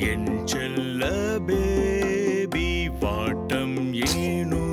என் செல்ல பேபி வாட்டம் ஏனோ?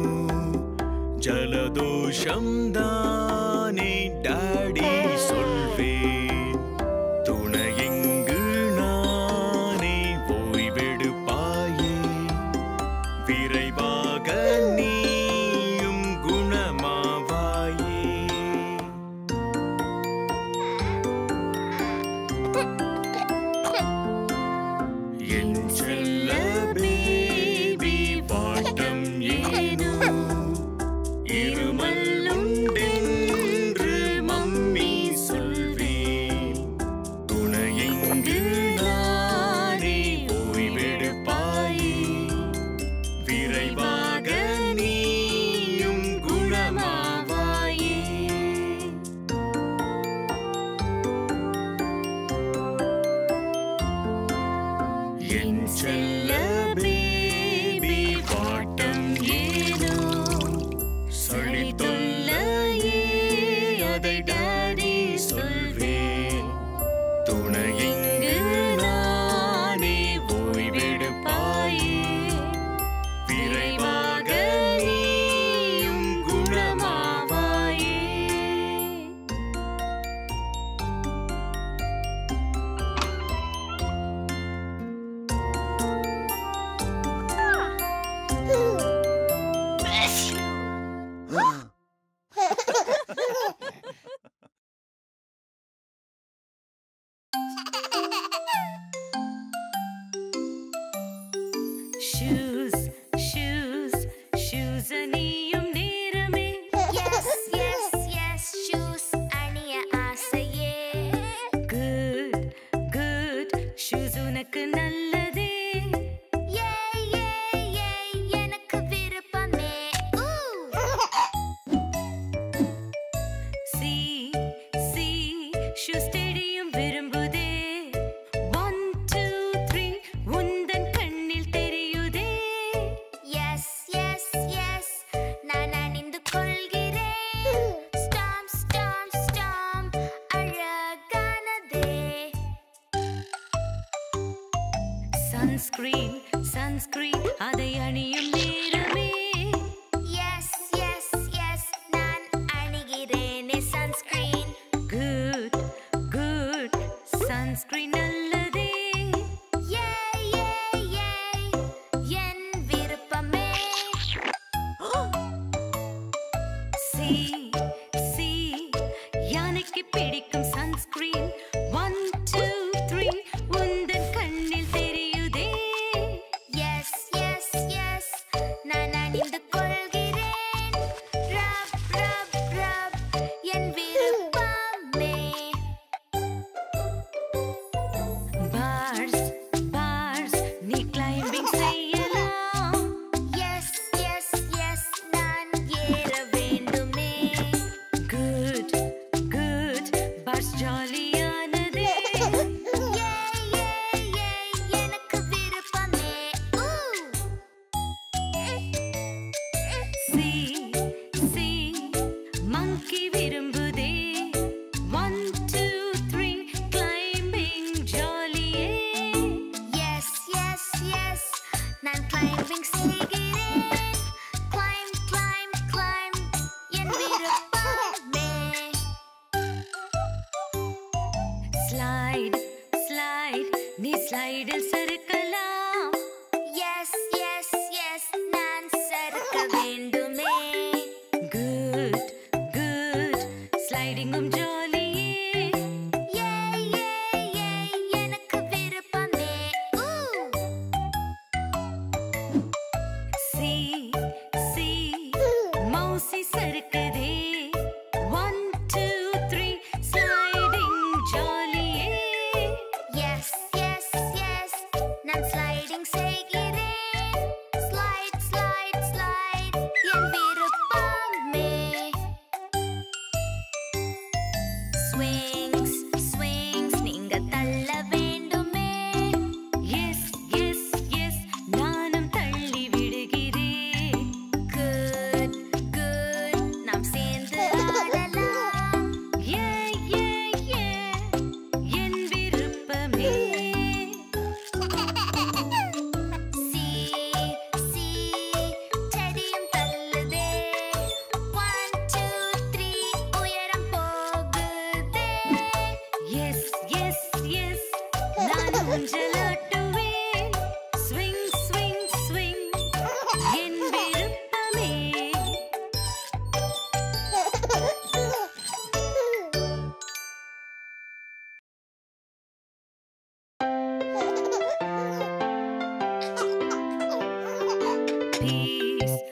Peace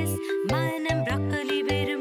Meis, meinem Brokkoli-Beeren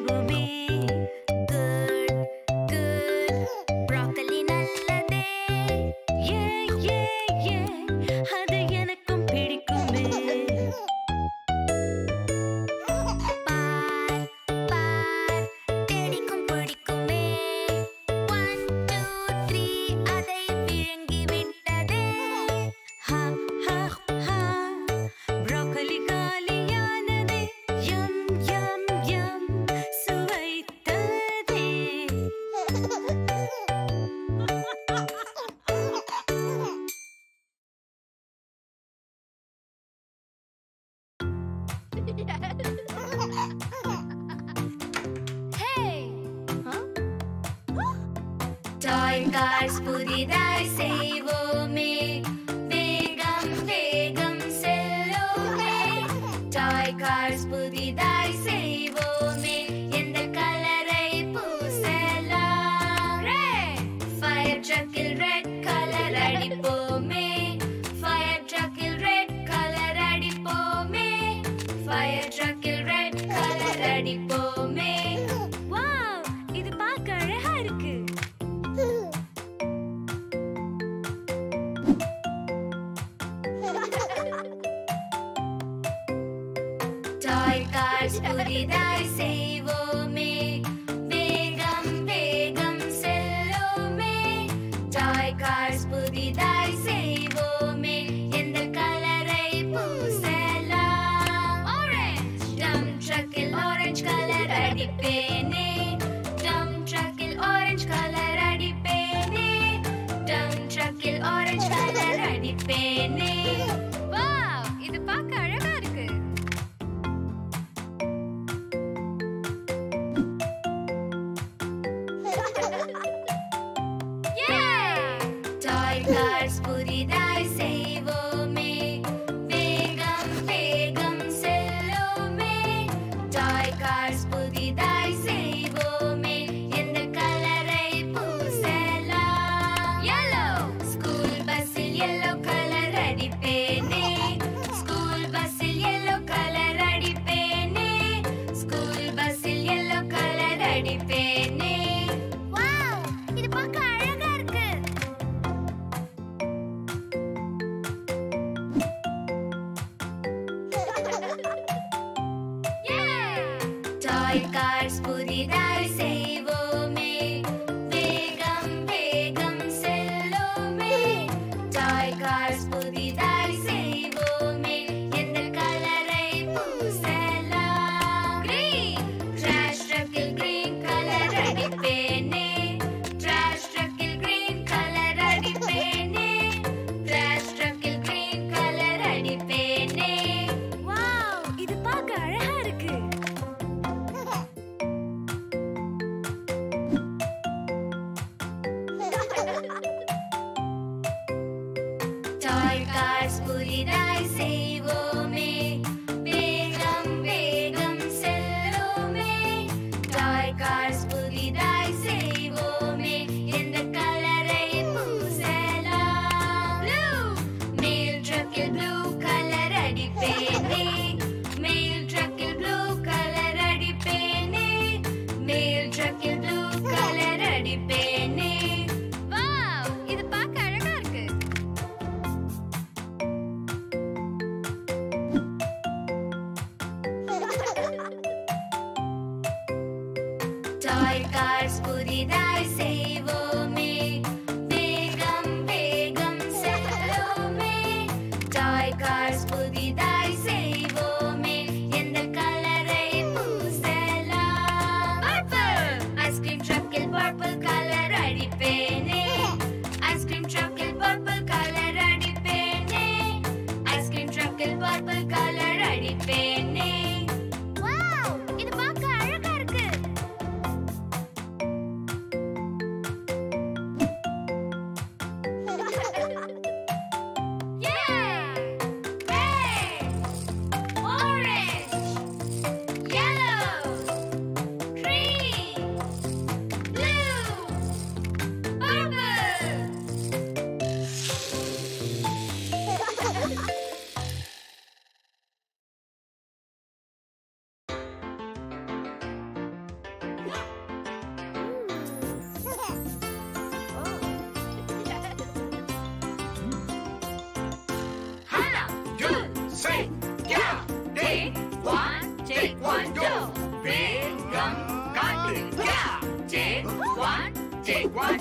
stars, put it,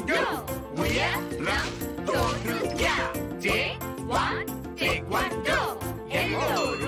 go! We're one, one,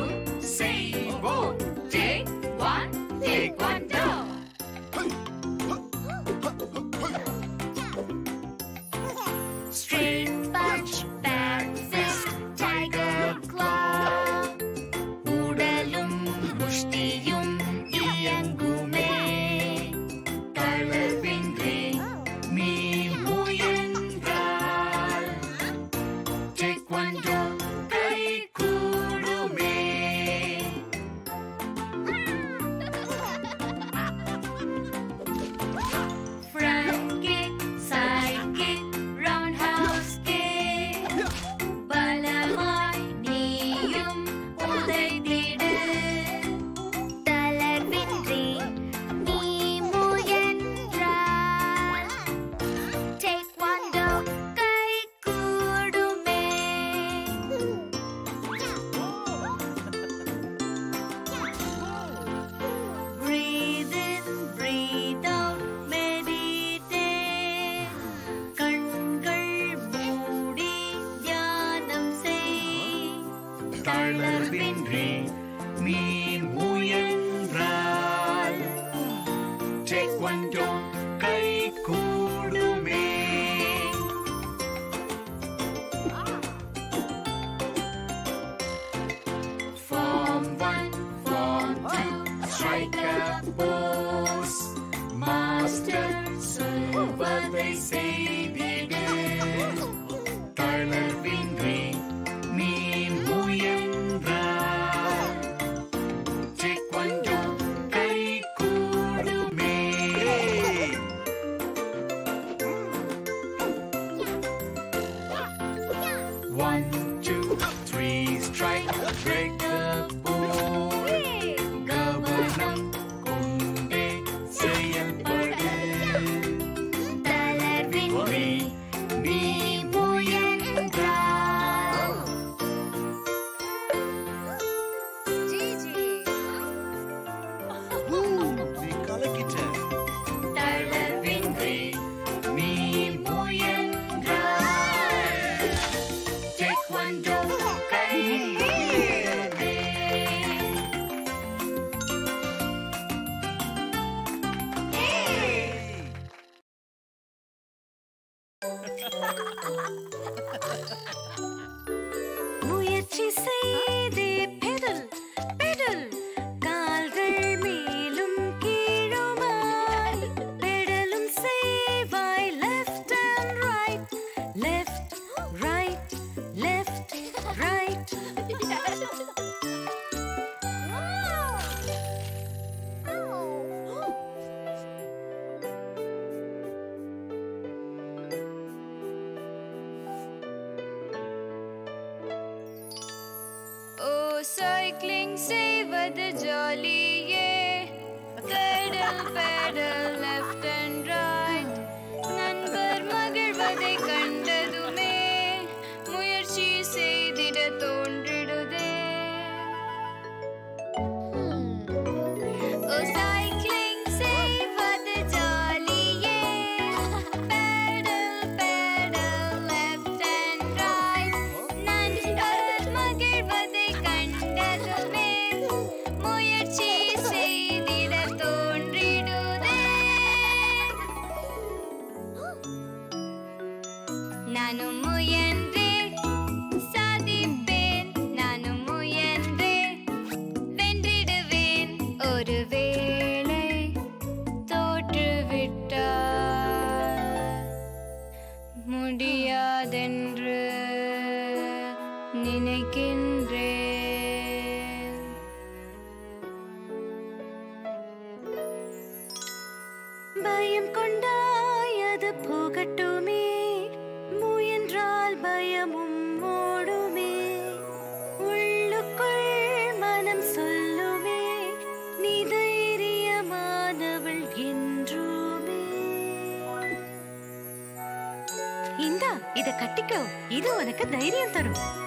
did முடியாதென்று நினைக்கின்றேன். ಇದ ಕಟ್ಟಿಕೋ. ಇದು ಅನಕ ಧೈರ್ಯ ಅಂತರು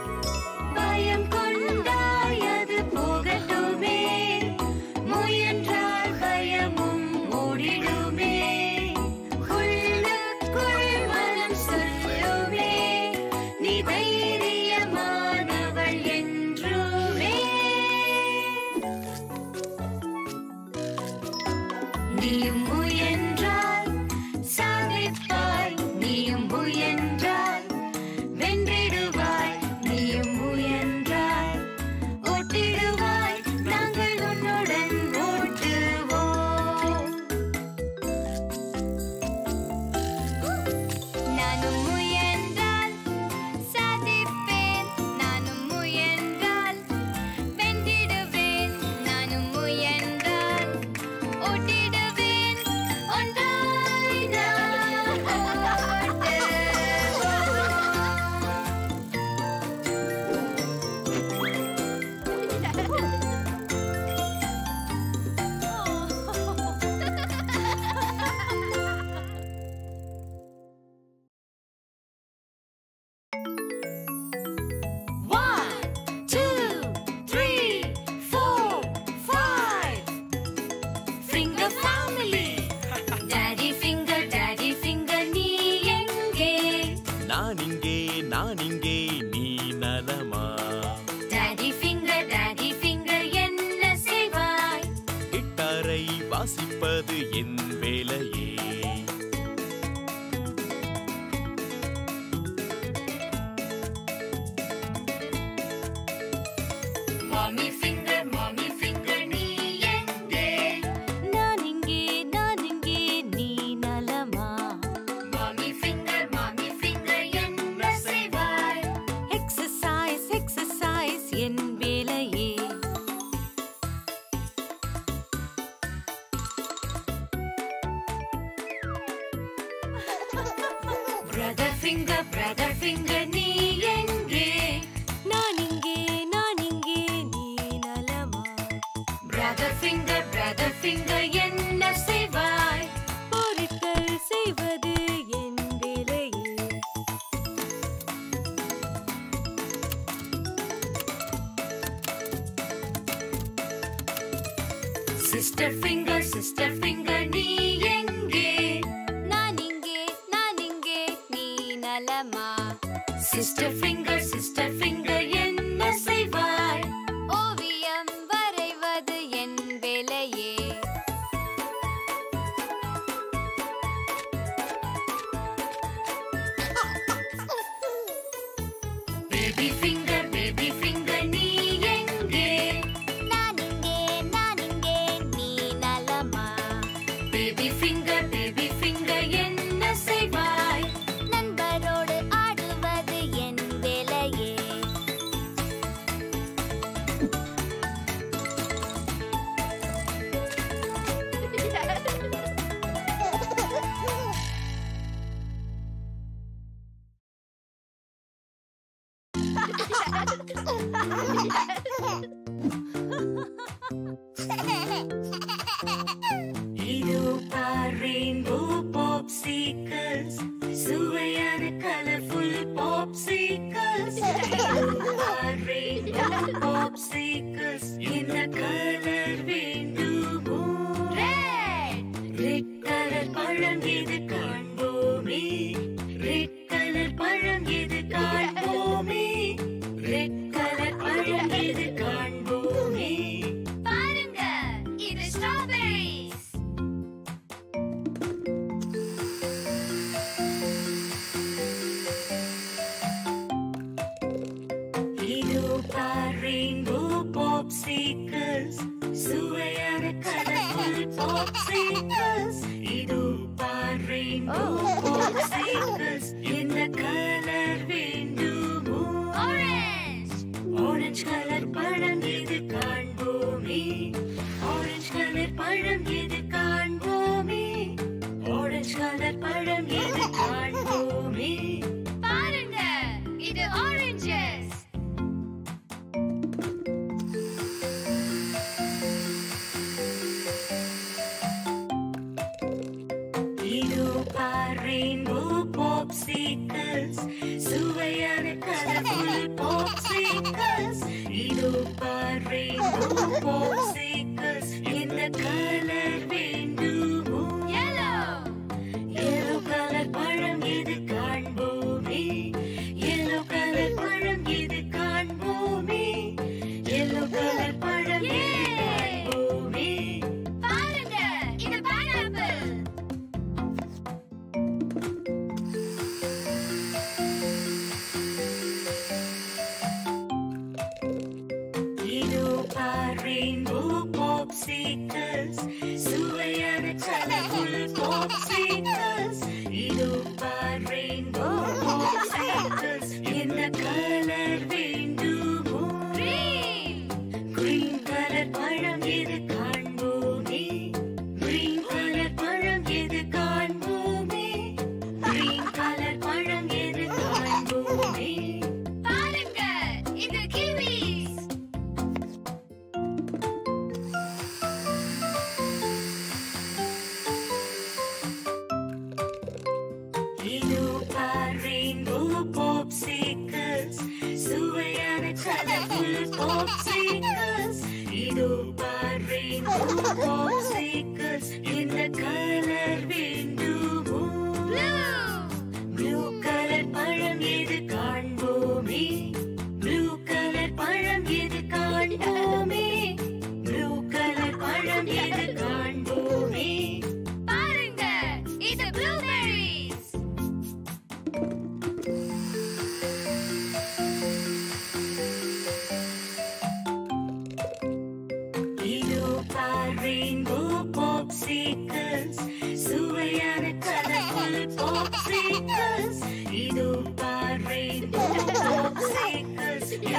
வாசிப்பது என் வேலையே. Sister finger, sister finger. Rainbow popsicles சுவையான கலர்ஃபுல் பாப்ஸிக்கல்ஸ் இதோ பார் ரெயின்போ பாப்ஸிக்கல்ஸ்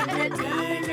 and return.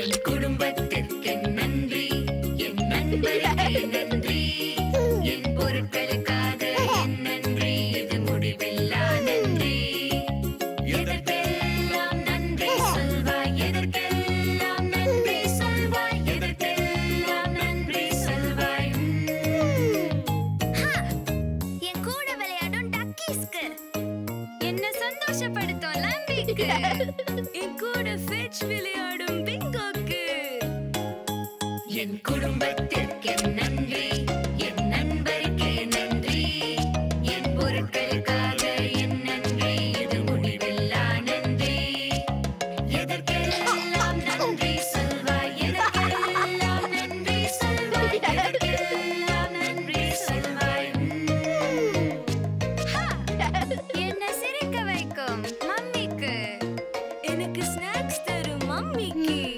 என் குடும்பத்திற்கு நன்றி என் நண்பருக்கு நன்றி. Mickey.